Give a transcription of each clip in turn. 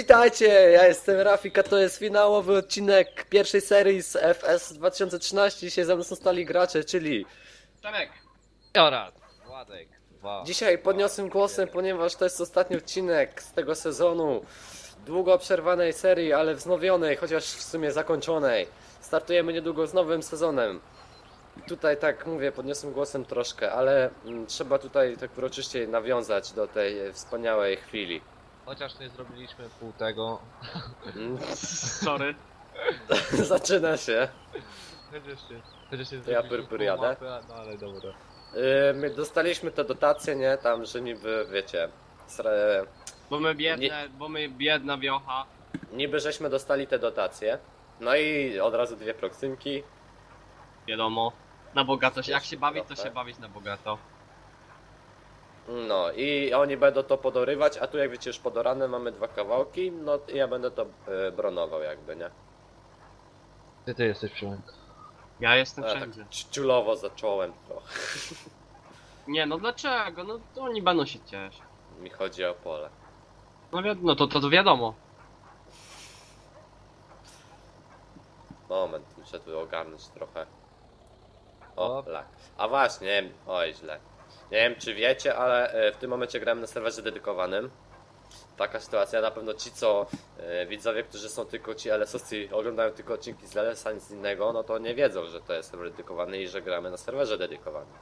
Witajcie, ja jestem Rafik, a to jest finałowy odcinek pierwszej serii z FS 2013. Dzisiaj ze mną są stali gracze, czyli Tomek, Oraz Władek 2. dzisiaj podniosłem głosem, ponieważ to jest ostatni odcinek z tego sezonu. Długo przerwanej serii, ale wznowionej, chociaż w sumie zakończonej. Startujemy niedługo z nowym sezonem. Tutaj tak mówię, podniosłem głosem troszkę, ale mm, trzeba tutaj tak uroczyście nawiązać do tej e, wspaniałej chwili. Chociaż nie zrobiliśmy pół tego. Mm, sorry. Zaczyna się. Chociaż nie, chociaż nie To ja zrobiliśmy pyr, pyr pół jadę. mapy, a- No ale dobra. Yy, my dostaliśmy te dotacje, nie? Tam, że niby, wiecie, sre... Bo my biedne, bo my biedna wiocha. niby żeśmy dostali te dotacje. No i od razu dwie proksymki. Wiadomo. Na bogato się, jak się bawić, to się bawić na bogato. No i oni będą to podorywać, a tu jak wiecie już podorane mamy dwa kawałki, no i ja będę to yy, bronował jakby, nie? Ty ty jesteś Przemek. Ja jestem A, tak wszędzie. ciulowo zacząłem trochę. Nie no dlaczego? No to oni będą się cieszyć. Mi chodzi o pole. No, wi- no to, to, to wiadomo. Moment, muszę tu ogarnąć trochę. O, O. lak. A właśnie, oj źle. Nie wiem czy wiecie, ale e, w tym momencie gramy na serwerze dedykowanym. Taka sytuacja, na pewno ci co e, widzowie, którzy są tylko ci LS-owcy oglądają tylko odcinki z LS-a, nic innego, no to nie wiedzą, że to jest serwer dedykowany i że gramy na serwerze dedykowanym.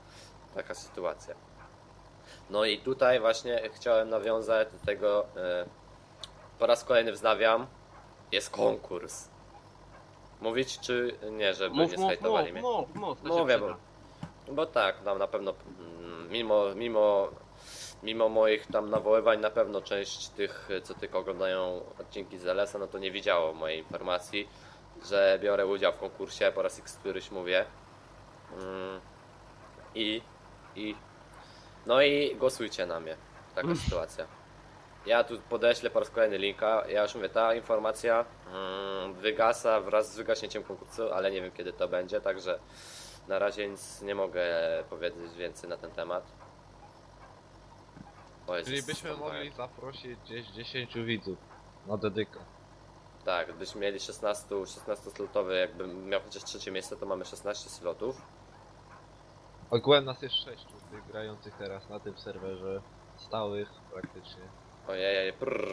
Taka sytuacja. No i tutaj właśnie chciałem nawiązać do tego, e, po raz kolejny wznawiam, jest konkurs. Mówić czy nie, żeby Mów, nie mów, skajtowali mów, mnie? mów, mów, to Mówię, bo, bo tak, tam na pewno mm, mimo, mimo, mimo moich tam nawoływań na pewno część tych, co tylko oglądają odcinki z LS-a, no to nie widziało mojej informacji, że biorę udział w konkursie, po raz x któryś mówię. Mm, I, i, no i głosujcie na mnie. Taka sytuacja. Ja tu podeślę po raz kolejny linka. Ja już mówię, ta informacja mm, wygasa wraz z wygaśnięciem konkursu, ale nie wiem kiedy to będzie, także na razie nic nie mogę powiedzieć więcej na ten temat. O Jezus, Czyli byśmy skąd mogli zaprosić gdzieś 10 widzów na dedyka. Tak, gdybyśmy mieli 16, 16 slotowy, jakbym miał chociaż trzecie miejsce, to mamy 16 slotów. Ogółem nas jest 6 tych grających teraz na tym serwerze. Stałych praktycznie. Ojej, prrr.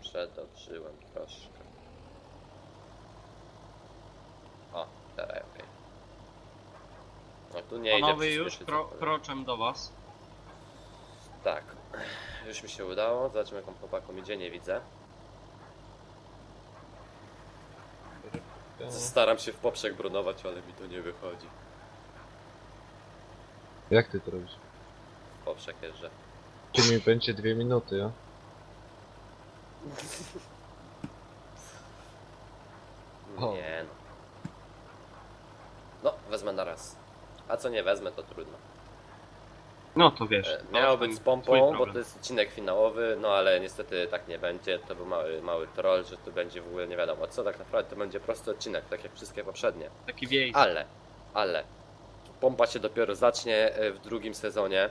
Przedobrzyłem troszkę. O, teraz okej. No tu nie Panowie już co powiem. kroczem do was. Tak. Już mi się udało. Zobaczymy jaką chłopakom idzie, nie widzę. Staram się w poprzek bronować, ale mi to nie wychodzi. Jak ty to robisz? W poprzek jeżdżę. Czy mi będzie 2 minuty, ja? O. Nie no. No, wezmę na raz. A co nie wezmę, to trudno. No to wiesz. E, Miało być z pompą, bo to jest odcinek finałowy, no ale niestety tak nie będzie. To był mały, mały troll, że tu będzie w ogóle nie wiadomo co. Tak naprawdę to będzie prosty odcinek, tak jak wszystkie poprzednie. Taki wiejski. Ale, ale pompa się dopiero zacznie e, w drugim sezonie.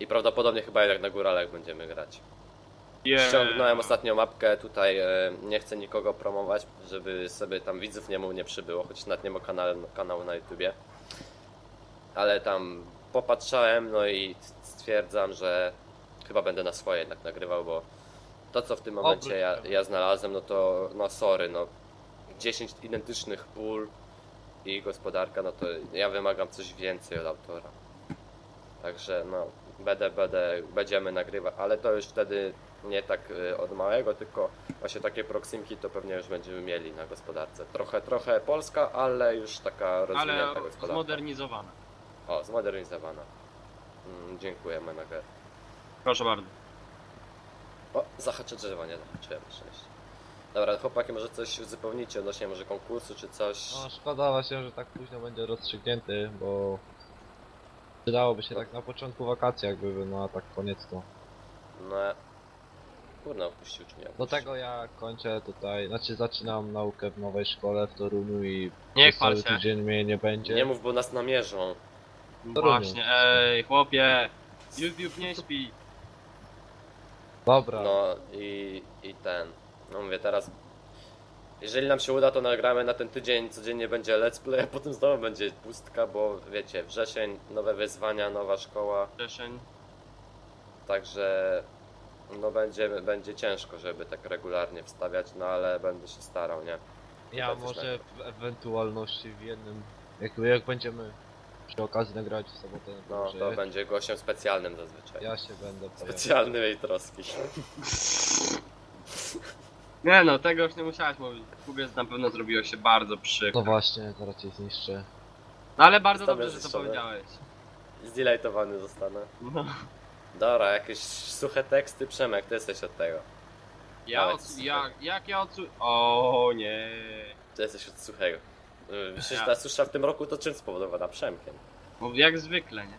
I prawdopodobnie chyba jednak na góralach będziemy grać. Yeah. Ściągnąłem ostatnią mapkę, tutaj e, nie chcę nikogo promować, żeby sobie tam widzów niemu nie przybyło, choć nawet nie ma kanał, kanału na YouTubie. Ale tam popatrzałem, no i stwierdzam, że chyba będę na swoje jednak nagrywał, bo to co w tym momencie ja, ja znalazłem, no to no sorry, no 10 identycznych pól i gospodarka, no to ja wymagam coś więcej od autora. Także no, będę, będę, będziemy nagrywać, ale to już wtedy nie tak y, od małego, tylko właśnie takie proximki to pewnie już będziemy mieli na gospodarce. Trochę, trochę polska, ale już taka rozwinięta Ale gospodarka. zmodernizowane. O, zmodernizowana. Mm, dziękuję, Menager. Proszę bardzo. O, zahaczę drzewo, nie zahaczyłem szczęście. Dobra, chłopaki, może coś uzupełnicie odnośnie może konkursu czy coś? No szkoda właśnie, że tak późno będzie rozstrzygnięty, bo przydałoby się tak na początku wakacji jakby no a tak koniec to. No, kurna, opuścił czy nie Do opuścił? tego ja kończę tutaj, znaczy zaczynam naukę w nowej szkole w Toruniu i Nie przez chwal cały się. tydzień mnie nie będzie. Nie mów, bo nas namierzą. Toruniu. Właśnie, ej, chłopie. YouTube nie śpi. Dobra. No i, i ten. No mówię teraz. Jeżeli nam się uda, to nagramy na ten tydzień. Codziennie będzie let's play, a potem znowu będzie pustka, bo wiecie, wrzesień, nowe wyzwania, nowa szkoła. Przeszeń. Także no będzie, będzie ciężko, żeby tak regularnie wstawiać, no ale będę się starał, nie? ja Chyba coś może w ewentualności w jednym... Jak, jak będziemy przy okazji nagrać w sobotę, No że to będzie gościem specjalnym zazwyczaj. ja się będę pojawiał. Specjalnej troski. Nie no, tego już nie musiałeś mówić. Kubie na pewno zrobiło się bardzo przykro. No właśnie, zaraz cię zniszczę. No ale bardzo Zostawiam dobrze, że to zniszczone. powiedziałeś. Zdelejtowany zostanę. No. Dobra, jakieś suche teksty, Przemek, ty jesteś od tego. Ja Dawaj, jak, jak ja odsu... O nie. Ty jesteś od suchego. Yy, Myślę, że Ja. ta susza w tym roku to czym spowodowana? Przemkiem. Bo jak zwykle, nie?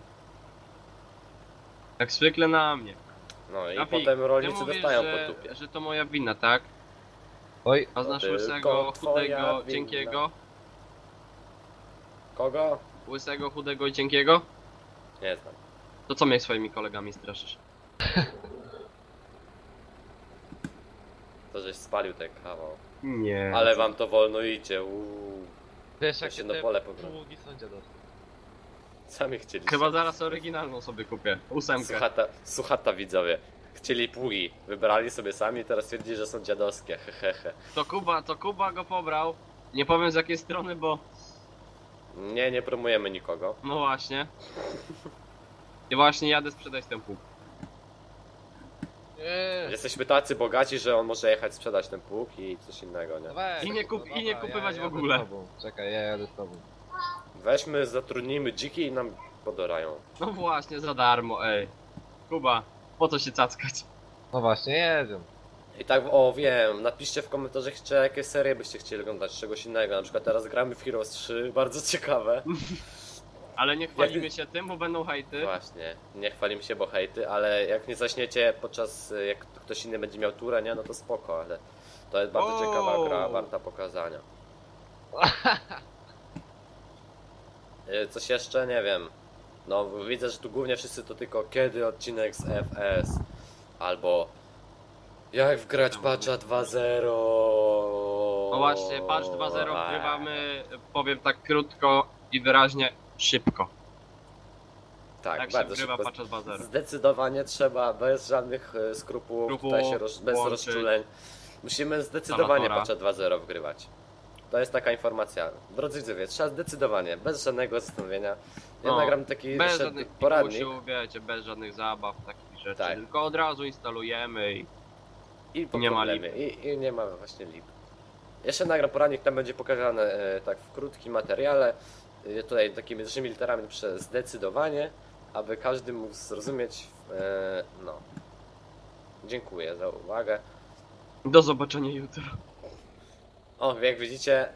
Jak zwykle na mnie. No i Rafik, potem ty rolnicy mówisz, dostają że, po dupie. że to moja wina, tak? Oj, A znasz tylko łysego, twoja chudego, wina. cienkiego? Kogo? Łysego, chudego i cienkiego? Nie znam. To co mnie swoimi kolegami straszysz? To żeś spalił ten kawał. Nie. Ale wam to wolno idzie, uuu. Wiesz Ja jakie się na pole dziadowskie. Sami chcieli. Chyba zaraz oryginalną sobie kupię. Ósemkę. Suchata, suchata widzowie. Chcieli pługi. Wybrali sobie sami, teraz twierdzi, że są dziadowskie. Hehehe. To Kuba, to Kuba go pobrał. Nie powiem z jakiej strony, bo Nie, nie promujemy nikogo. no właśnie. I właśnie jadę sprzedać ten pług. Nie, Jesteśmy tacy bogaci, że on może jechać sprzedać ten pług i coś innego, nie? no weź, I nie kup- i nie kupywać ja w jadę ogóle. z tobą. Czekaj, ja jadę z tobą. Weźmy, zatrudnijmy dziki i nam podorają. No właśnie, za darmo, ej. Kuba, po co się cackać? No właśnie, jedę. I tak, o wiem, napiszcie w komentarzach jeszcze jakie serie byście chcieli oglądać, czegoś innego. Na przykład teraz gramy w Heroes 3, bardzo ciekawe. Ale nie chwalimy się tym, bo będą hejty. Właśnie, nie chwalimy się, bo hejty, ale jak nie zaśniecie podczas, y, jak ktoś inny będzie miał turę, nie, no to spoko, ale to jest bardzo O! ciekawa gra, warta pokazania. Y, Coś jeszcze? Nie wiem. No, widzę, że tu głównie wszyscy to tylko kiedy odcinek z FS, albo jak wgrać patcha 2.0. No właśnie, patch 2.0 wgrywamy, powiem tak krótko i wyraźnie, szybko. Tak, Tak się bardzo szybko. patcha 2.0. Zdecydowanie trzeba, bez żadnych e, skrupułów, Skrupułów, tutaj się roz, bez włączyć. rozczuleń. Musimy zdecydowanie Salatora. patcha 2.0 wgrywać. To jest taka informacja. Drodzy widzowie, trzeba zdecydowanie, bez żadnego zastanowienia. Ja No, nagram taki Bez jeszcze żadnych poradnik pikusiów, wiecie, bez żadnych zabaw, takich rzeczy. Tak. Tylko od razu instalujemy i i po nie ma problemie. I, I nie ma właśnie lip. Jeszcze nagram poradnik, tam będzie pokazane e, tak w krótkim materiale, tutaj takimi dużymi literami przez zdecydowanie, aby każdy mógł zrozumieć, e, no. Dziękuję za uwagę. do zobaczenia jutro. O, jak widzicie,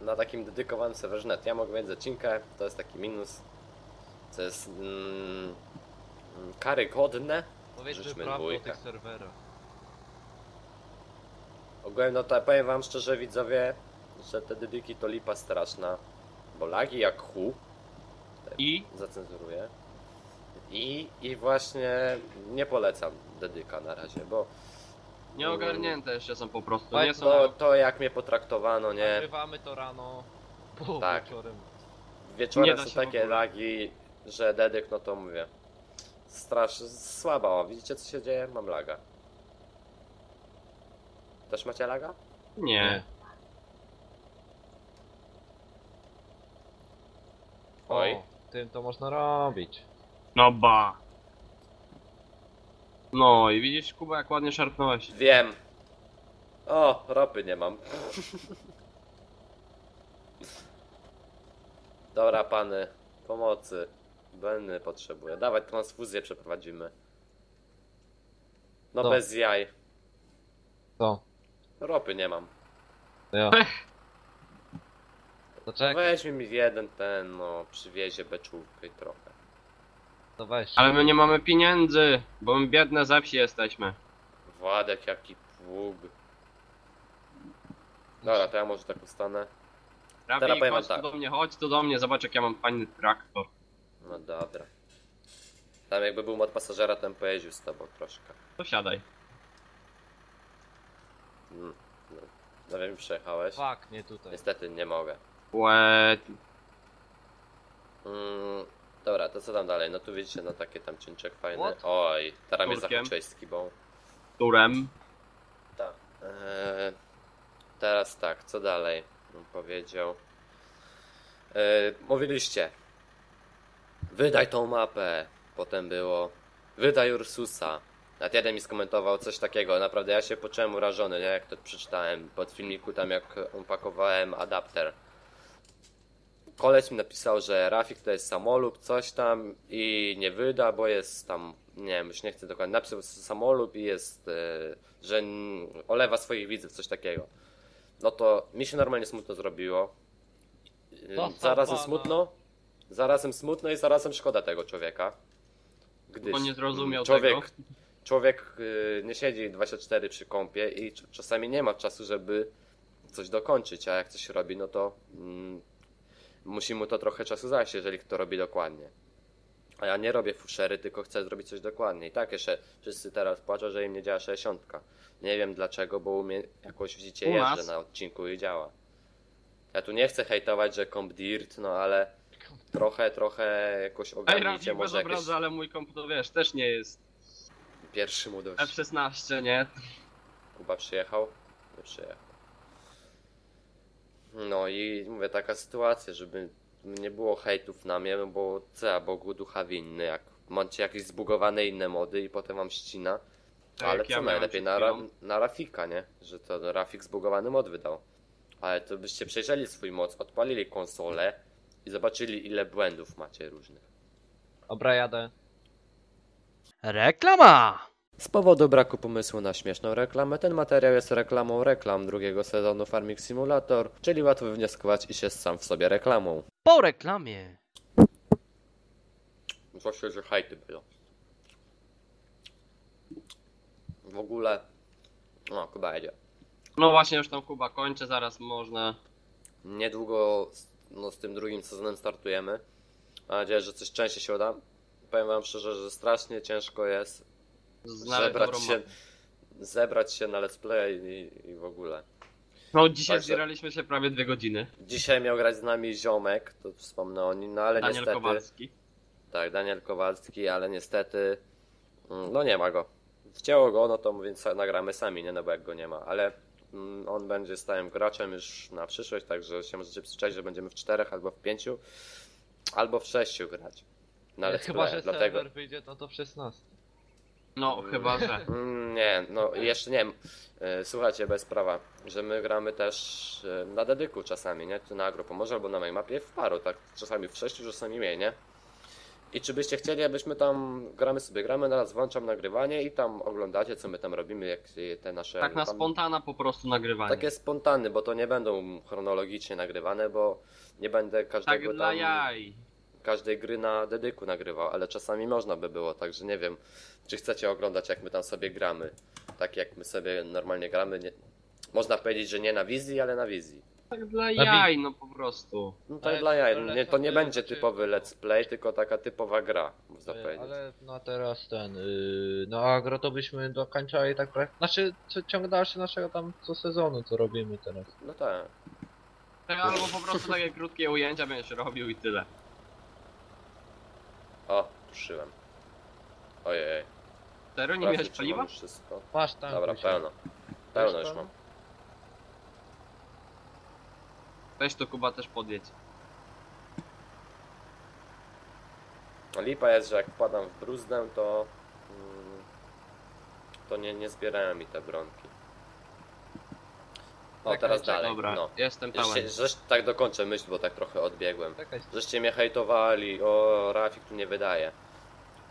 na takim dedykowanym serwerze ja mogę mieć zacinkę, to jest taki minus, co jest mm, mm, karygodne. Powiedzmy Rzućmy prawdę o tych serwerach. Ogólnie no to powiem wam szczerze widzowie, że te dedyki to lipa straszna, bo lagi jak hu, I zacenzuruję. I, I właśnie nie polecam dedyka na razie, bo nieogarnięte jeszcze są po prostu. Tak, Nie są to, to jak mnie potraktowano, nie? Nagrywamy to rano, po Tak. wieczorem. Nie Wieczorem są takie lagi, że dedyk, no to mówię. Strasz, słaba, o, widzicie co się dzieje? Mam laga. Też macie laga? Nie. Oj. O, tym to można robić. No ba. No i widzisz Kuba jak ładnie szarpnąłeś. Wiem. O, ropy nie mam. Dobra, pany, pomocy. Benny potrzebuję. Dawaj, transfuzję przeprowadzimy. No Co? bez jaj. Co? Ropy nie mam. Ja. To czekaj, Weźmy mi jeden ten, no, przywiezie beczułkę i trochę. to weź. Ale my nie mamy pieniędzy, bo my biedne ze wsi jesteśmy. Władek, jaki pług. Dobra, to ja może tak ustanę. Teraz powiem chodź tu tak. do mnie, chodź tu do mnie, zobacz jak ja mam fajny traktor. No dobra. Tam jakby był mod pasażera, bym pojeździł z tobą troszkę. To siadaj. Mm, no. No wiem, przejechałeś. Fuck, nie tutaj. Niestety nie mogę. Łe... Mm, dobra, to co tam dalej? No tu widzicie, no takie tam czynczek fajny. What? Oj, teraz mnie Turkiem. zahaczyłeś z kibą. Turem. Tak. Eee, teraz tak, co dalej? Bym powiedział. Eee, mówiliście. Wydaj tą mapę. Potem było. Wydaj Ursusa. Nawet jeden mi skomentował coś takiego. Naprawdę ja się poczułem urażony, nie? Jak to przeczytałem pod filmiku tam jak upakowałem adapter. Koleś mi napisał, że Rafik to jest samolub, coś tam i nie wyda, bo jest tam, nie wiem, już nie chcę dokładnie, napisał samolub i jest, e, że olewa swoich widzów, coś takiego. No to mi się normalnie smutno zrobiło. E, Zarazem pana. smutno, zarazem smutno i zarazem szkoda tego człowieka. Gdyż nie zrozumiał człowiek, tego. człowiek y, nie siedzi 24 przy kąpie i cz- czasami nie ma czasu, żeby coś dokończyć, a jak coś robi, no to mm, musi mu to trochę czasu zajść, jeżeli kto robi dokładnie. A ja nie robię fuszery, tylko chcę zrobić coś dokładnie. I tak jeszcze wszyscy teraz płaczą, że im nie działa 60. Nie wiem dlaczego, bo u mnie jakoś widzicie jeżdżę na odcinku i działa. Ja tu nie chcę hejtować, że komp dirt, no ale trochę, trochę jakoś Ej, ogarnijcie bez może jakieś obrazy, ale mój komputer, wiesz, też nie jest pierwszy mu dość. F16, nie? Kuba przyjechał? Nie przyjechał. No i mówię, taka sytuacja, żeby nie było hejtów na mnie, no bo co ja Bogu ducha winny, jak macie jakieś zbugowane inne mody i potem wam ścina. Tak Ale co ja najlepiej na, ra na Rafika, nie? Że to Rafik zbugowany mod wydał. Ale to byście przejrzeli swój moc, odpalili konsolę i zobaczyli ile błędów macie różnych. Dobra, jadę. Reklama! Z powodu braku pomysłu na śmieszną reklamę, ten materiał jest reklamą reklam drugiego sezonu Farming Simulator, czyli łatwo wywnioskować, iż jest sam w sobie reklamą. Po reklamie. Zwłaszcza, że hajty będą. W ogóle... No, chyba jedzie. No właśnie, już tam Kuba kończę, zaraz można... Niedługo z- no, z tym drugim sezonem startujemy. Mam nadzieję, że coś częściej się uda. Powiem wam szczerze, że strasznie ciężko jest zebrać dobrą się, zebrać się na let's play i, i w ogóle. No dzisiaj Także- zbieraliśmy się prawie dwie godziny. Dzisiaj miał grać z nami ziomek, to wspomnę o nim, no ale Daniel niestety... Kowalski. Tak, Daniel Kowalski, ale niestety mm, no nie ma go. Chciało go, no to więc nagramy sami, nie? No bo jak go nie ma, ale mm, on będzie stałym graczem już na przyszłość, także się możecie przyczaić, że będziemy w czterech albo w pięciu, albo w sześciu grać. Na let's Chyba, play, że dlatego... serwer wyjdzie, no to w 16. No, chyba że. Mm, Nie, no jeszcze nie. E, Słuchajcie, bez prawa, że my gramy też e, na dedyku czasami, nie? Czy na agropomorze albo na mapie w paru, tak? Czasami w sześciu, czasami mniej, nie? I czy byście chcieli, abyśmy tam gramy sobie, gramy, teraz włączam nagrywanie i tam oglądacie, co my tam robimy, jak te nasze... Tak na tam, spontana po prostu nagrywanie. Takie spontane, bo to nie będą chronologicznie nagrywane, bo nie będę Tak każdego dla tam, jaj. Każdej gry na dedyku nagrywał, ale czasami można by było, także nie wiem, czy chcecie oglądać jak my tam sobie gramy. Tak jak my sobie normalnie gramy, nie... można powiedzieć, że nie na wizji, ale na wizji. Tak dla jaj, no po prostu. No tak Ale dla jaj, ale nie, to nie będzie znaczy- typowy let's play, tylko taka typowa gra, można E, powiedzieć. Ale no teraz ten, yy, no agro to byśmy dokończali tak prawie, znaczy co- ciąg dalszy naszego tam co sezonu, co robimy teraz. No tak. Tak, albo po prostu takie krótkie ujęcia będziesz robił i tyle. O, tuszyłem. Ojej. Serio, nie miałeś czy paliwa? mam wszystko. Masz tam. Dobra, pełno. Pełno już mam. Weź to Kuba też podjedź. No Lipa jest, że jak wpadam w bruzdę, to... mm, To nie, nie zbierają mi te bronki. O, Czekaj, teraz czekaj, dalej, Dobra, no. jestem pełen. Jeszcze, żeś, tak dokończę myśl, bo tak trochę odbiegłem. Czekaj, Żeście mnie hejtowali, o Rafik tu nie wydaje.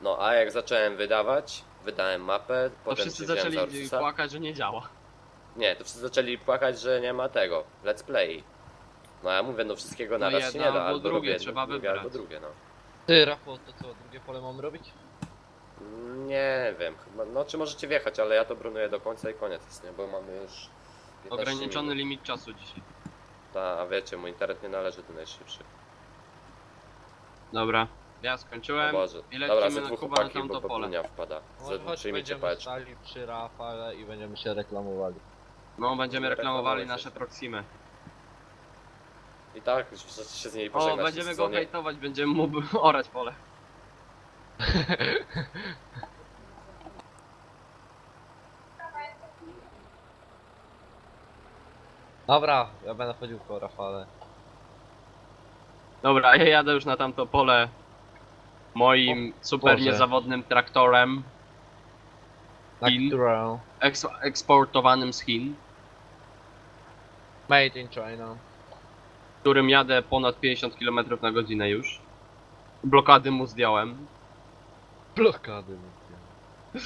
No a jak zacząłem wydawać, wydałem mapę, To potem wszyscy się wziąłem za zaczęli Ursusa. płakać, że nie działa. Nie, to wszyscy zaczęli płakać, że nie ma tego, let's play. No ja mówię, no wszystkiego No naraz się jedno nie da, albo albo drugie, robię trzeba drugie, wybrać. albo drugie, no. ty Rafał, to co, drugie pole mam robić? Nie wiem, chyba, no czy możecie wjechać, ale ja to brunuję do końca i koniec jest, nie, bo mamy już 15 Ograniczony minut. limit czasu dzisiaj. Ta, a wiecie, mój internet nie należy do najszybszych. Dobra, ja O skończyłem. Boże. I Dobra, lecimy na dwóch Kuba na chłopaki, tamto bo pole. popełnia wpada. Ze, chodź, przyjmijcie będziemy stali przy Rafale i będziemy się reklamowali. No, będziemy reklamowali nasze Proximy. I tak, już się z niej O, pożegnać w będziemy go sezonie. hejtować, będziemy mu orać pole. Dobra, ja będę chodził po Rafale. Dobra, ja jadę już na tamto pole moim super Boże. niezawodnym traktorem Na In. którą? eks eksportowanym z Chin, Made in China. którym jadę ponad 50 km na godzinę już. Blokady mu zdjąłem. Blokady. mówię.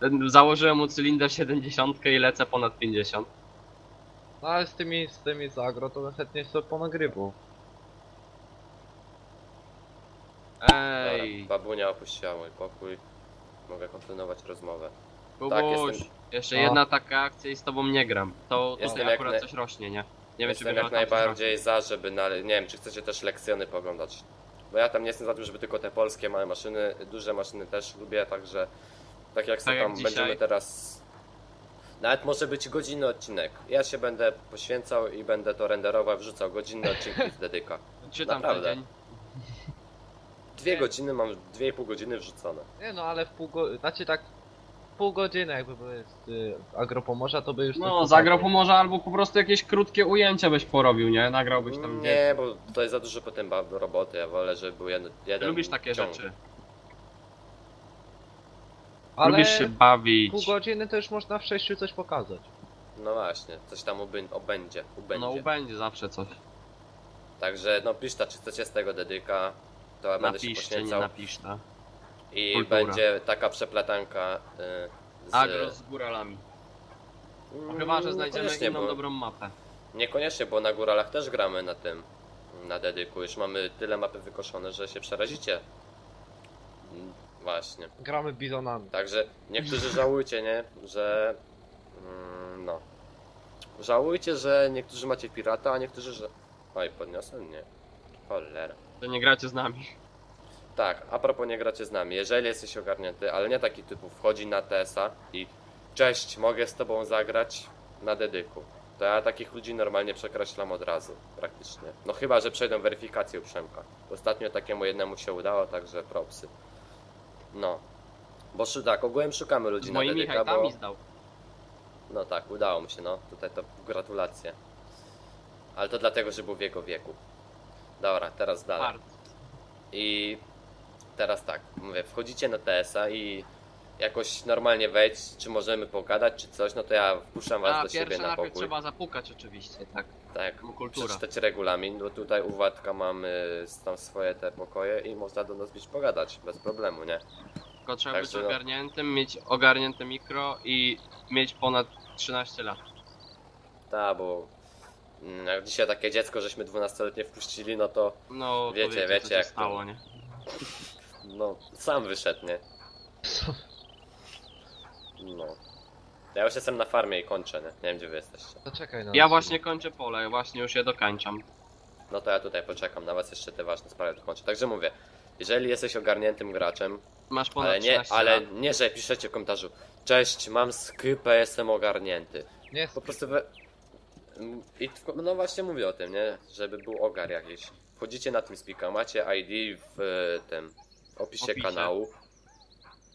Ten- Założyłem mu cylinder 70 i lecę ponad 50. No ale z tymi, z tymi z agro to chętnie sobie ponagrywał. Ej, Dobra, babunia opuściła mój pokój. Mogę kontynuować rozmowę. Kubuś, tak, jestem- jeszcze No. jedna taka akcja i z tobą nie gram. To Jestem tutaj jak akurat naj- coś rośnie, nie? Nie wiem, czy Jestem jak ale tam coś najbardziej za, żeby na... Nie wiem, czy chcecie też lekcjony poglądać. Bo ja tam nie jestem za tym, żeby tylko te polskie małe maszyny, duże maszyny też lubię, także... Tak jak sobie jak tam dzisiaj. będziemy teraz... Nawet może być godzinny odcinek. Ja się będę poświęcał i będę to renderował, wrzucał godzinne odcinki z dedyka. rośnie. Czytam Naprawdę. ten dzień. Dwie godziny mam, dwie i pół godziny wrzucone. Nie no, ale w pół godziny, znaczy tak pół godziny jakby były z y, agropomorza, to by już... No, coś pokazał. może albo po prostu jakieś krótkie ujęcia byś porobił, nie? Nagrałbyś tam Nie, bo to jest za dużo potem ba- roboty, ja wolę, żeby był jeden, jeden Lubisz takie ciąg. rzeczy. Ale Lubisz się bawić. pół godziny to już można w sześciu coś pokazać. No właśnie, coś tam obędzie, ubędzie. No, będzie zawsze coś. Także no piszta, czy chcecie z tego dedyka, to ja będę się Napiszcie, nie poświęcał. napiszta. I Kultura. będzie taka przepletanka y, z... Agro z góralami. Mm, Chyba, że znajdziemy niekoniecznie, inną bo, dobrą mapę. Niekoniecznie, bo na góralach też gramy na tym, na dedyku. Już mamy tyle mapy wykoszone, że się przerazicie. Właśnie. Gramy bizonami. Także niektórzy żałujcie, nie? Że. Mm, no. Żałujcie, że niektórzy macie pirata, a niektórzy, że. Oj, podniosłem? Nie. Cholera. To nie gracie z nami. Tak, a propos nie gracie z nami. Jeżeli jesteś ogarnięty, ale nie taki typu wchodzi na TS-a i cześć, mogę z tobą zagrać na dedyku. To ja takich ludzi normalnie przekreślam od razu, praktycznie. No chyba, że przejdą weryfikację u Przemka. Ostatnio takiemu jednemu się udało, także propsy. No. Bo szu- tak, ogółem szukamy ludzi Z na moimi hejtami bo... zdał. No tak, udało mu się, no. Tutaj to gratulacje. Ale to dlatego, że był w jego wieku. Dobra, teraz dalej. I teraz tak, mówię, wchodzicie na TS-a i jakoś normalnie wejdź, czy możemy pogadać, czy coś, no to ja wpuszczam was A do siebie na pokój. trzeba zapukać oczywiście, tak. Tak, No, kultura. przeczytać regulamin, bo tutaj u Władka mamy tam swoje te pokoje i można do nas być pogadać, bez problemu, nie? Tylko trzeba Także być no. ogarniętym, mieć ogarnięte mikro i mieć ponad 13 lat. Tak, bo mm, jak dzisiaj takie dziecko, żeśmy 12-letnie wpuścili, no to No, Wiecie, wiecie, wiecie, co się jak to- stało, nie? no sam wyszedł, nie? No. Ja już jestem na farmie i kończę, nie? Nie wiem gdzie wy jesteście. To czekaj na Ja nas. właśnie kończę pole, właśnie już je dokańczam. No to ja tutaj poczekam na was jeszcze te ważne sprawy dokończę. Także mówię, jeżeli jesteś ogarniętym graczem, Masz ponad ale nie, 13 ale lat. nie, że piszecie w komentarzu Cześć, mam skrypę, jestem ogarnięty. Nie, Po prostu we... I w- no właśnie mówię o tym, nie? Żeby był ogar jakiś. Wchodzicie na tym spika, macie ID w e, tym opisie, Opisie. kanału.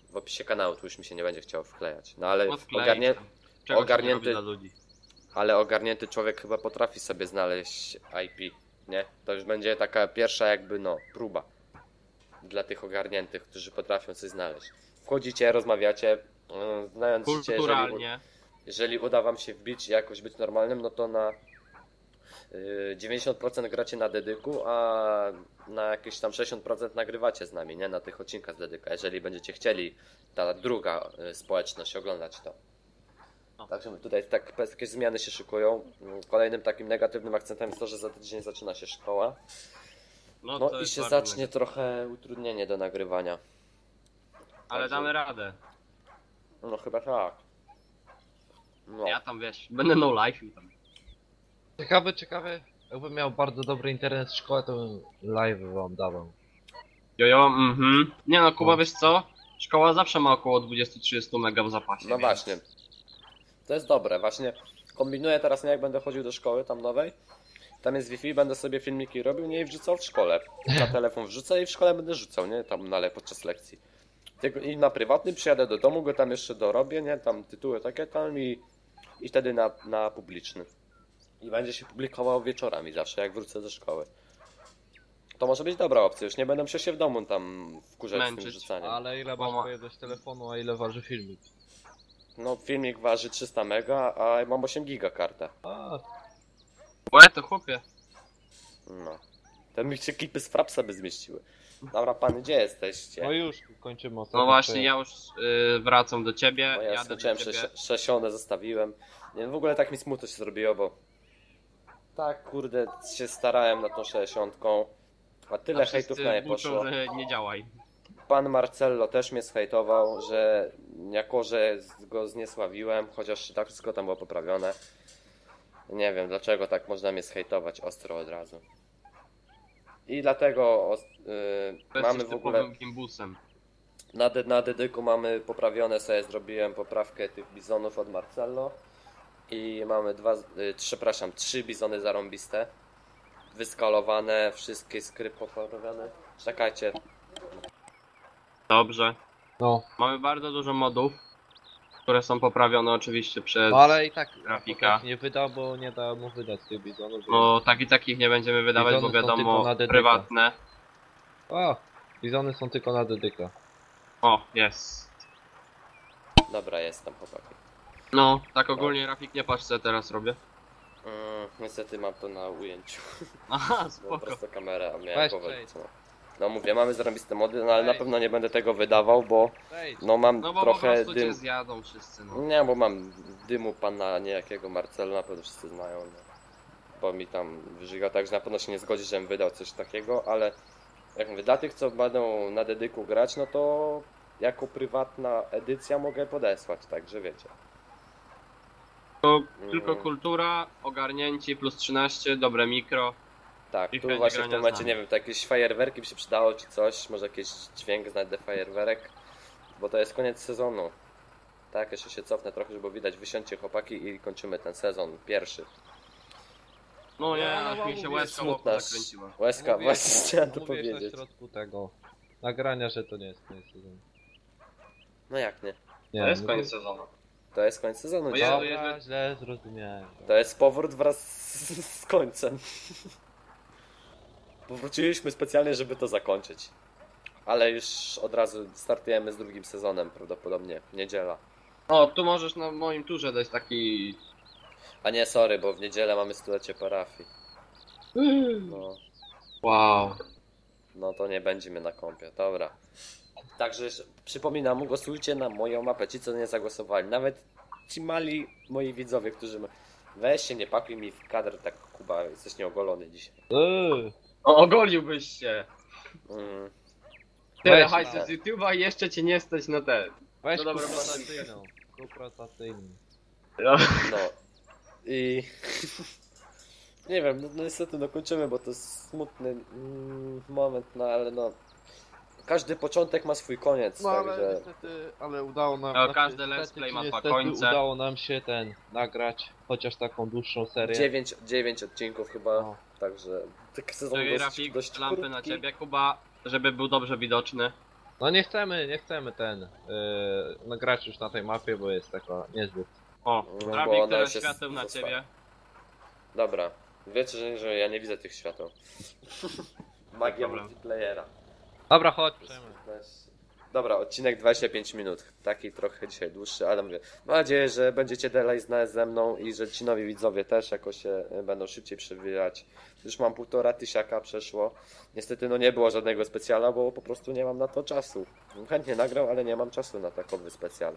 W opisie kanału, tu już mi się nie będzie chciał wklejać. No ale Odkleić ogarnię... tam. Czego się nie ogarnięty-. Ale ogarnięty człowiek chyba potrafi sobie znaleźć IP, nie? To już będzie taka pierwsza jakby no, próba dla tych ogarniętych, którzy potrafią coś znaleźć. Wchodzicie, rozmawiacie, yy, znając życie, jeżeli, jeżeli uda wam się wbić i jakoś być normalnym, no to na 90% gracie na dedyku, a na jakieś tam 60% nagrywacie z nami, nie? Na tych odcinkach z dedyka, jeżeli będziecie chcieli ta druga yy, społeczność oglądać to. No. Także tutaj tak, takie zmiany się szykują. Kolejnym takim negatywnym akcentem jest to, że za tydzień zaczyna się szkoła. No, No i się zacznie trochę utrudnienie do nagrywania. Ale Także- damy radę. No chyba tak. No. Ja tam wiesz, będę no life i tam. Ciekawe, ciekawe. Jakbym miał bardzo dobry internet w szkole, to bym live wam dawał. Jojo, mhm. Nie no, Kuba, No. wiesz co? Szkoła zawsze ma około 20-30 mega w zapasie. No więc- właśnie. To jest dobre, właśnie kombinuję teraz, nie jak będę chodził do szkoły tam nowej. Tam jest Wi-Fi, będę sobie filmiki robił, nie i wrzucał w szkole. Na telefon wrzucę i w szkole będę rzucał, nie? Tam na podczas lekcji. Tylko I na prywatny przyjadę do domu, go tam jeszcze dorobię, nie? Tam tytuły takie tam i, i wtedy na, na publiczny. I będzie się publikował wieczorami zawsze, jak wrócę do szkoły. To może być dobra opcja, już nie będę musiał się w domu tam wkurzać z tym Męczyć. rzucaniem. Ale ile Bo masz ma- pojemność telefonu, a ile waży filmik? No filmik waży 300 mega, a mam 8 giga kartę. A, Łe, to chłopie. No. To mi się klipy z Frapsa by zmieściły. Dobra, pany, gdzie jesteście? no już kończymy ostatni No właśnie, ja już y, wracam do ciebie, Bo ja jadę skończyłem do ciebie. szesione, zostawiłem. Nie, w ogóle tak mi smutno się zrobiło, bo tak, kurde, się starałem nad tą 60. A tyle A hejtów na nie buczą, poszło. że nie działaj. Pan Marcello też mnie zhejtował, że jako, że go zniesławiłem, chociaż tak wszystko tam było poprawione. Nie wiem, dlaczego tak można mnie zhejtować ostro od razu. I dlatego yy, mamy w ogóle gimbusem. na, de- na dedyku mamy poprawione sobie, zrobiłem poprawkę tych bizonów od Marcello. I mamy dwa, y, przepraszam, trzy bizony zarąbiste. Wyskalowane, wszystkie skry poprawione. Czekajcie, Dobrze. No, Mamy bardzo dużo modów, które są poprawione oczywiście przez... no ale i tak Grafika. nie wyda, bo nie da mu wydać tych bizonów. bo- No tak i takich nie będziemy wydawać, bo Bizony są tylko wiadomo, na dedyka. prywatne. A, bizony są tylko na dedyka. O, jest. dobra, jestem chłopaki. No, tak ogólnie Rafik nie patrz co ja teraz robię. Mm, niestety mam to na ujęciu. Aha, Bo spoko. prosto kamera, a miałem Weź głowę. przejdź. co? No mówię, mamy zarąbiste mody, no ale na pewno nie będę tego wydawał, bo Wejdź. no mam No bo po trochę prostu cię dym. zjadą wszyscy, no. Nie, bo mam dymu pana niejakiego Marcelo, na pewno wszyscy znają. No. Bo mi tam wyżyga, także na pewno się nie zgodzi, żebym wydał coś takiego, ale jak mówię, dla tych, co będą na dedyku grać, no to jako prywatna edycja mogę podesłać, także wiecie. To Mm. tylko kultura, ogarnięci, plus 13, dobre mikro. Tak, I tu właśnie w tym momencie, nie wiem, to jakieś fajerwerki by się przydało, czy coś, może jakiś dźwięk znać do fajerwerek, bo to jest koniec sezonu. Tak, jeszcze się cofnę trochę, żeby widać, wysiądźcie chłopaki i kończymy ten sezon, pierwszy. No nie, No, aż mi się łezka Smutna zakręciła. łezka, Mówię- właśnie chciałem to powiedzieć. środku tego nagrania, że to nie jest koniec sezonu. No jak nie? Nie, To jest no koniec sezonu. To jest koniec sezonu. O dzisiaj. Jezu, Dobra, źle zrozumiałem. To jest powrót wraz z, z końcem. Powróciliśmy specjalnie, żeby to zakończyć. Ale już od razu startujemy z drugim sezonem, prawdopodobnie. Niedziela. O, tu możesz na moim turze dać taki... A nie, sorry, bo w niedzielę mamy stulecie parafii. No, Wow. no to nie będziemy na kąpie, dobra. Także przypominam, głosujcie na moją mapę, ci co nie zagłosowali. Nawet ci mali moi widzowie, którzy... Weź się, nie pakuj mi w kadr tak, Kuba, jesteś nieogolony dzisiaj. Eee, O, ogoliłbyś się. Mm. Tyle Weź, hajsu no. z YouTube'a i jeszcze cię nie stać na ten. weź No dobra. No. No. I... Nie wiem, no, no niestety no kończymy, bo to jest smutny mm, moment, no ale no... Każdy początek ma swój koniec, No ale także... niestety, ale udało nam No, znaczy, każdy let's niestety play ma dwa niestety końce. udało nam się ten nagrać, chociaż taką dłuższą serię. 9, 9 odcinków chyba, No. także... Taki sezon Czyli dość, Rafik, dość lampy krótki. na ciebie, Kuba, żeby był dobrze widoczny. No nie chcemy, nie chcemy ten, yy, nagrać już na tej mapie, bo jest taka niezbyt. O, No, bo Rafik ona teraz już jest świateł na została. ciebie. Dobra, wiecie, że, że ja nie widzę tych świateł. Magia Dobra. multiplayera. Dobra, chodź, przejmę. Dobra, odcinek 25 minut. Taki trochę dzisiaj dłuższy, ale mówię. Mam nadzieję, że będziecie dalej znać ze mną i że ci nowi widzowie też jakoś się e, będą szybciej przewijać. Już mam półtora tysiaka przeszło. Niestety no nie było żadnego specjala, bo po prostu nie mam na to czasu. Chętnie nagrał, ale nie mam czasu na takowy specjal.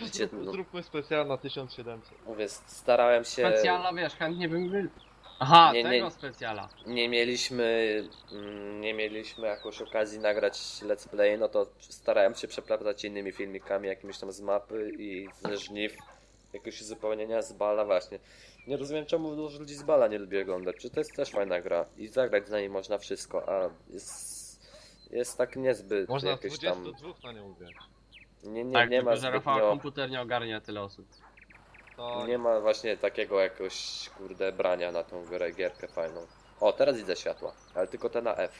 Wiecie, no, zróbmy specjal na 1700. mówię, starałem się... Specjala, wiesz, chętnie bym. Aha, Nie, nie. tego specjala. nie mieliśmy, mm, nie mieliśmy jakoś okazji nagrać let's play, no to starałem się przeplatać innymi filmikami, jakimiś tam z mapy i ze żniw, jakiegoś uzupełnienia z bala właśnie. Nie rozumiem czemu dużo ludzi z bala nie lubi oglądać, czy to jest też fajna gra i zagrać z nami można wszystko, a jest, jest tak niezbyt Można jakieś tam... 22 na nią ugrać. Nie, nie, tak, nie ma zbytnio, komputer nie ogarnia tyle osób. To nie ma właśnie takiego jakoś, kurde, brania na tą grę, gierkę fajną. O, teraz widzę światła, ale tylko te na F.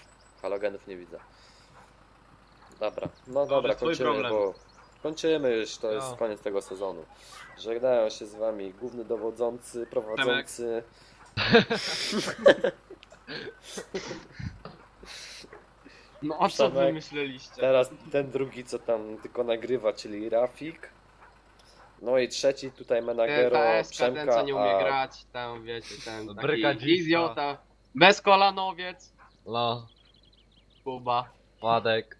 Halogenów nie widzę. Dobra, no dobra, twój kończymy, problem. bo kończymy już, to jest No. koniec tego sezonu. Żegnają się z wami główny dowodzący, prowadzący. No o co wy Przemek. myśleliście? Teraz ten drugi, co tam tylko nagrywa, czyli Rafik. No i trzeci tutaj Menagero, ten Przemka, co nie umie a grać, tam wiecie, ten taki idiota. Bezkolanowiec, no, Kuba. Władek.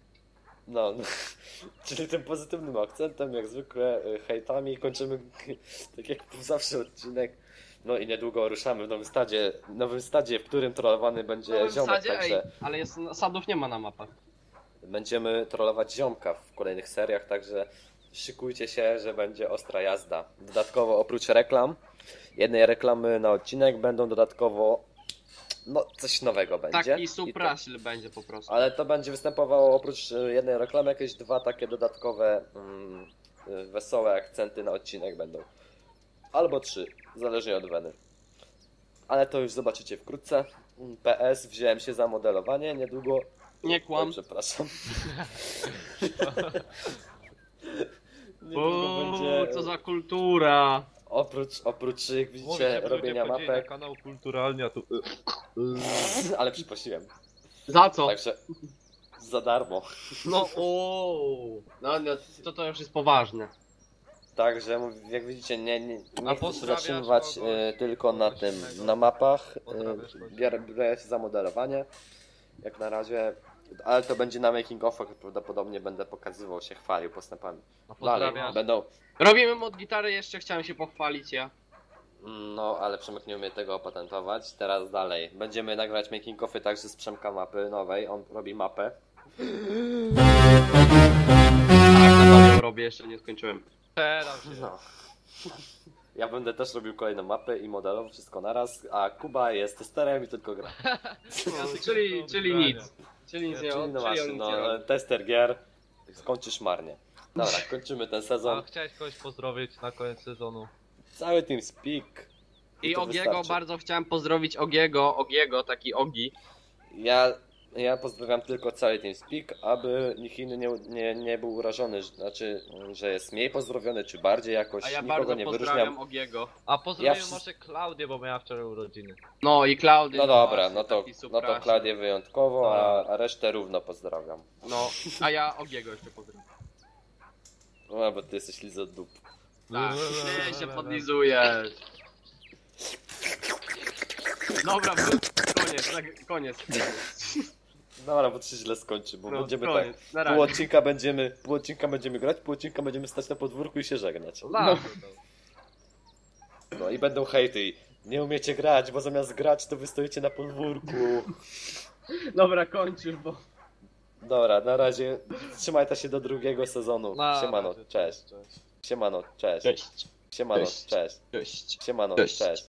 No, no, czyli tym pozytywnym akcentem, jak zwykle y, hejtami kończymy tak jak zawsze odcinek. No i niedługo ruszamy w nowym stadzie, nowym stadzie, w którym trollowany będzie No, w ziomek, zasadzie, ej, także ale jest, sadów nie ma na mapach. będziemy trollować ziomka w kolejnych seriach, także szykujcie się, że będzie ostra jazda. Dodatkowo oprócz reklam, jednej reklamy na odcinek będą dodatkowo no coś nowego będzie. Taki I to- będzie po prostu. Ale to będzie występowało oprócz y, jednej reklamy jakieś dwa takie dodatkowe mm, wesołe akcenty na odcinek będą. Albo trzy, zależnie od weny. Ale to już zobaczycie wkrótce. PS, wziąłem się za modelowanie, niedługo... Nie kłam. Oj, przepraszam. niedługo O, będzie... co za kultura. Oprócz, oprócz jak widzicie, robienia mapek, kanał kulturalnie, a tu... ale przyprosiłem. Za co? Także za darmo. No o, no, no to to już jest poważne. Także mów- jak widzicie, nie, nie, nie chcę się pozdrawiasz zatrzymywać kogoś? e, tylko na Kogoś tym, innego? na mapach. E, Pozdrawiasz kogoś? biorę, biorę się za modelowanie, jak na razie. Ale to będzie na making offach, prawdopodobnie będę pokazywał się, chwalił postępami. No Dalej, będą, Robimy mod gitary, jeszcze chciałem się pochwalić ja. no ale Przemek nie umie tego opatentować. Teraz dalej, będziemy nagrywać making offy także z Przemka mapy nowej, on robi mapę. Tak, na ją robię, jeszcze nie skończyłem. Teraz się. No. Ja będę też robił kolejną mapę i modelował wszystko naraz, a Kuba jest testerem i tylko gra. No, czyli, czyli nic. Czyli nic nie, Czyli no właśnie, no, robi. tester gier, skończysz marnie. Dobra, kończymy ten A sezon. chciałeś kogoś pozdrowić na koniec sezonu? Cały team speak. I to Ogiego wystarczy. bardzo chciałem pozdrowić Ogiego, Ogiego, taki Ogi. Ja, ja pozdrawiam tylko cały team speak, aby nikt inny nie, nie, nie był urażony, znaczy, że jest mniej pozdrowiony, czy bardziej jakoś, A ja nikogo bardzo nie pozdrawiam wyróżniam. Ogiego. A pozdrawiam wszy- może Klaudię, bo miała wczoraj urodziny. No i Klaudy. No dobra, właśnie, no to, no to. Kladię wyjątkowo, a, a resztę równo pozdrawiam. No, a ja Ogiego jeszcze pozdrawiam. No, bo ty jesteś lizo dup. Tak, ty się podlizujesz. Dobra, wró- koniec, nag- koniec. Dobra, bo to się źle skończy, bo No, będziemy tak. koniec, na Pół odcinka będziemy, pół odcinka będziemy grać, pół odcinka będziemy stać na podwórku i się żegnać. No. No i będą hejty. Nie umiecie grać, bo zamiast grać to wy stoicie na podwórku. Dobra, kończysz, bo... Dobra, na razie trzymajcie się do drugiego sezonu. Na Siemano, razie, cześć. cześć. Siemano, cześć. Cześć. Siemano, Cześć. cześć. Cześć. Siemano, Cześć. cześć.